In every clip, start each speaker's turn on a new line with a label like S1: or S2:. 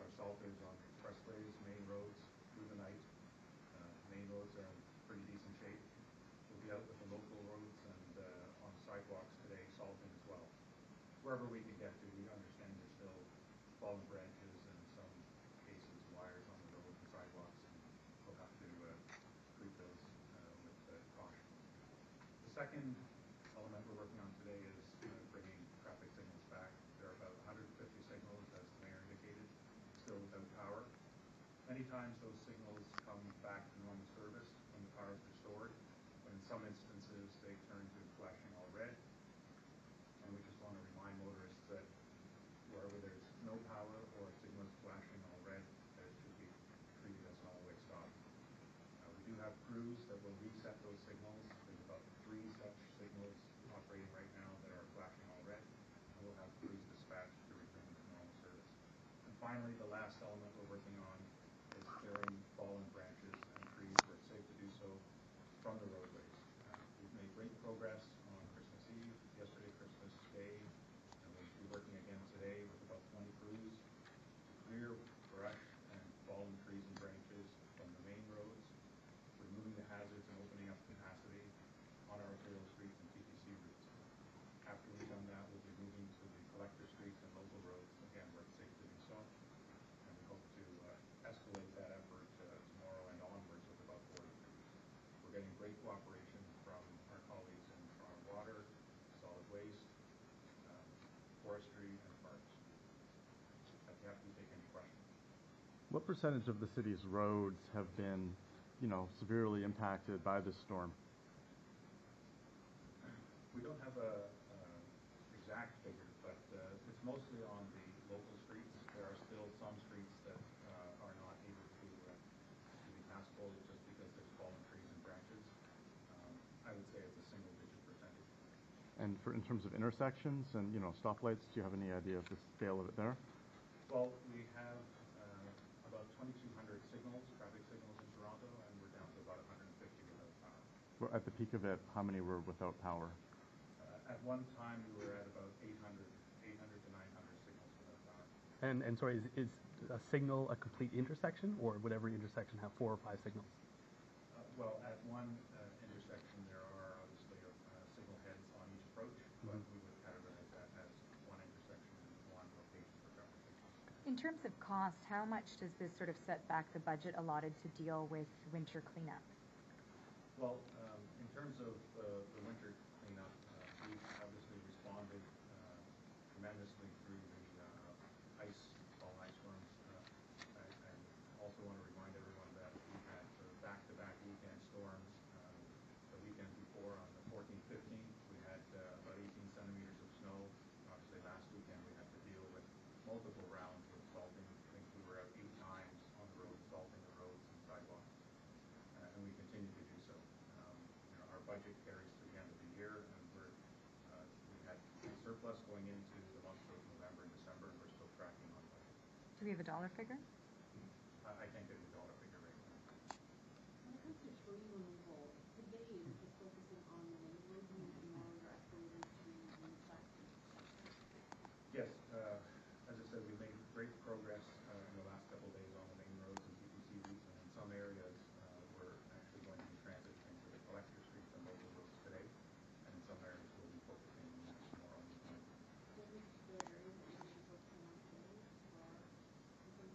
S1: our salters on expressways, main roads through the night. Uh, main roads are in pretty decent shape. We'll be out with the local roads and uh, on sidewalks today, salting as well. Wherever we can get to, we understand there's still fallen branches and some cases wires on the roads and sidewalks. And we'll have to uh, treat those uh, with uh, caution. The second element we're working on today is uh, bringing traffic signals back. There are about 150 signals, as the mayor indicated, still without power. Many times those signals come back to normal service when the power is restored, but in some instances they turn to flashing all red. And we just want to remind motorists that wherever there's no power or a signal is flashing all red, that it should be treated as an all-way stop. Uh, we do have crews that will reset those signals. There's about three such signals operating right now that are flashing all red, and we'll have crews dispatched to return to normal service. And finally, the last element we're working on is clearing fallen branches and trees where it's safe to do so from the roadways. Uh, we've made great progress on Christmas Eve, yesterday Christmas Day, and we'll be working again today with about 20 crews to clear brush and fallen trees and branches from the main roads, removing the hazards and opening up capacity on our arterial streets and TTC routes. After we've done that, we'll be moving to the collector streets and local roads, again, where it's safe to do so. And we hope to uh, escalate that effort uh, tomorrow and onwards with about 40 crews. We're getting great cooperation from our colleagues in Toronto Water, Solid Waste, um, Forestry, and Parks. I'd be happy to take any questions.
S2: What percentage of the city's roads have been, you know, severely impacted by this storm?
S1: We don't have a uh, exact figure, but uh, it's mostly on the local streets. There are still some streets that uh, are not able to, uh, to be passable just because there's fallen trees and branches. Um, I would say it's a single-digit percentage.
S2: And for in terms of intersections and you know stoplights, do you have any idea of the scale of it there?
S1: Well, we have uh, about 2,200 signals, traffic signals in Toronto, and we're down to about 150 without power.
S2: Well, At the peak of it, how many were without power?
S1: Uh, at one time, we were at about 800, 800 to 900 signals without power.
S3: And, and sorry, is, is a signal a complete intersection, or would every intersection have four or five signals?
S1: Uh, well, at one uh, intersection, there are obviously uh, signal heads on each approach, but
S3: Mhm.
S1: we would categorize that as one intersection and one location for traffic signals.
S4: In terms of cost, how much does this sort of set back the budget allotted to deal with winter cleanup?
S1: Well, um, in terms of uh, the winter cleanup, uh, we've obviously responded uh, tremendously through the uh, ice, fall ice storms. Uh, I, I also want to remind everyone that we had sort of back-to-back weekend storms. Um, the weekend before, on the 14th, 15th, we had uh, about 18 centimeters of snow. Obviously, last weekend we had to deal with multiple rounds of salting. I think we were out eight times on the road, salting the roads and sidewalks uh, and we continue to do so. Um, you know, our budget carries to the end of the year, and we're uh, we had surplus going into the months of November and December, and we're still tracking on budget.
S4: Do we have a dollar figure?
S1: I, I can't give you a dollar figure right now.
S5: When it comes to tree removal, today is just focusing on the main roads and maybe more escalated to the sections.
S1: Yes, uh, as I said, we've made great progress uh, in the last couple of days on the main roads and TTC routes, and in some areas uh, we're actually going to be transitioning to the collector streets and local roads today, and in some areas we'll be focusing uh, more on the main roads.
S5: What is the areas that you're really focusing on today or something?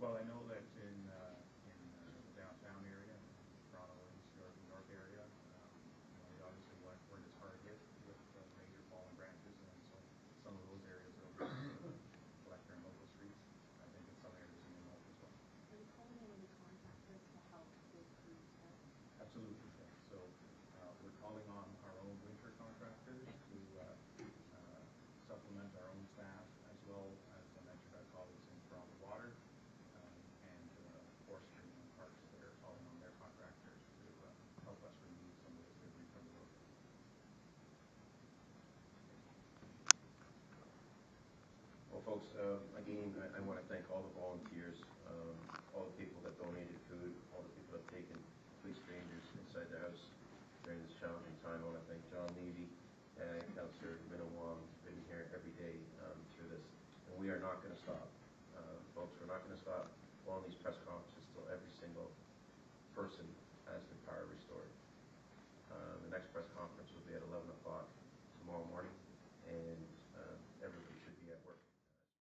S1: Well, I know that in, uh, in uh, the downtown area, Toronto, East York, New York area, um, you know, we obviously weren't, weren't as hard hit with uh, major fallen branches, and so some of those areas are uh, collector and local streets. I think in some areas in the north as well.
S5: Are you calling in any contractors to help with crews there?
S1: Absolutely, yes. So uh, we're calling on our own winter contractors to uh, uh, supplement our own staff, as well as I mentioned, our colleagues in Toronto Water um, and uh, Forestry and Parks that are calling on their contractors to uh, help us remove some of this debris from the road.
S6: Well, folks, uh, again, I, I want to thank all the volunteers, um, all the people that donated food, all the people that have taken complete strangers inside their house during this challenging time. I want to thank John Livey and Councillor Minnan-Wong, who's been here every day um, through this. And we are not going to stop. Uh, Folks, we're not going to stop going these press conferences till every single